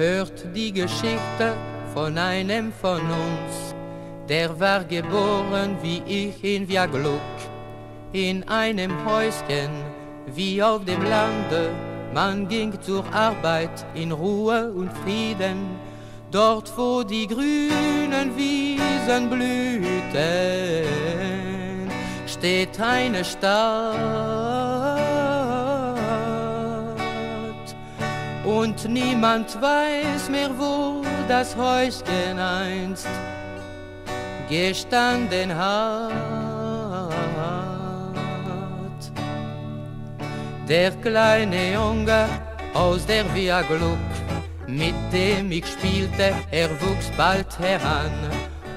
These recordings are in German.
hört die Geschichte von einem von uns. Der war geboren wie ich in Viagluck, in einem Häuschen wie auf dem Lande. Man ging zur Arbeit in Ruhe und Frieden, dort wo die grünen Wiesen blühten, steht eine Stadt und niemand weiß mehr, wo das Häuschen einst gestanden hat. Der kleine Junge aus der Via Gluck, mit dem ich spielte, er wuchs bald heran.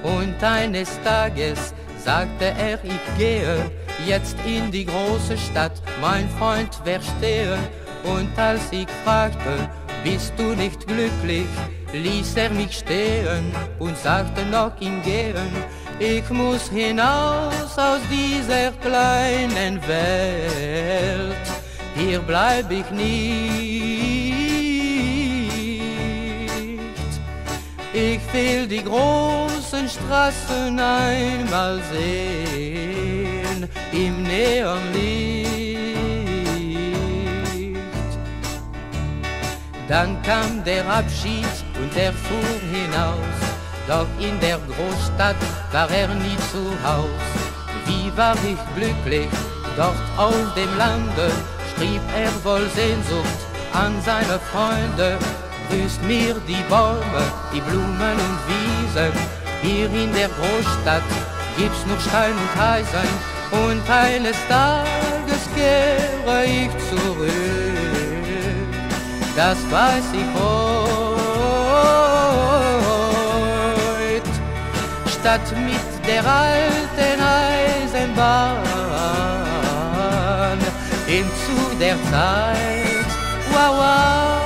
Und eines Tages sagte er, ich gehe jetzt in die große Stadt, mein Freund, wer stehe? Und als ich fragte, bist du nicht glücklich, ließ er mich stehen und sagte noch im Gehen, ich muss hinaus aus dieser kleinen Welt, hier bleib ich nicht. Ich will die großen Straßen einmal sehen im Neonlicht. Dann kam der Abschied und er fuhr hinaus, doch in der Großstadt war er nie zu Haus. Wie war ich glücklich, dort auf dem Lande, schrieb er voll Sehnsucht an seine Freunde. Grüßt mir die Bäume, die Blumen und Wiesen, hier in der Großstadt gibt's nur Stein und Eisen, und eines Tages kehre ich das weiß ich heut. Statt mit der alten Eisenbahn im Zug der Zeit, wow, wow.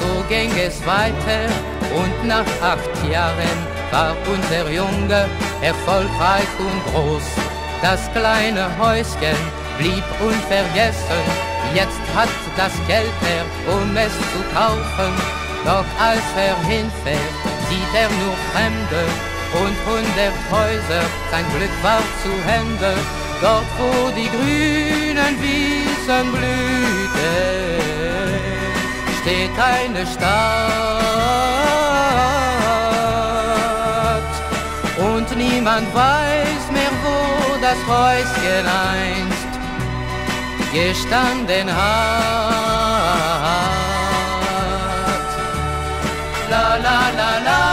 So ging es weiter und nach acht Jahren war unser Junge erfolgreich und groß. Das kleine Häuschen blieb unvergessen Jetzt hat das Geld her, um es zu kaufen. Doch als er hinfährt, sieht er nur Fremde und hundert Häuser, sein Glück war zu Hände. Dort, wo die grünen Wiesen blühten, steht eine Stadt. Und niemand weiß mehr, wo das Häuschen einst gestanden hat. La la la la.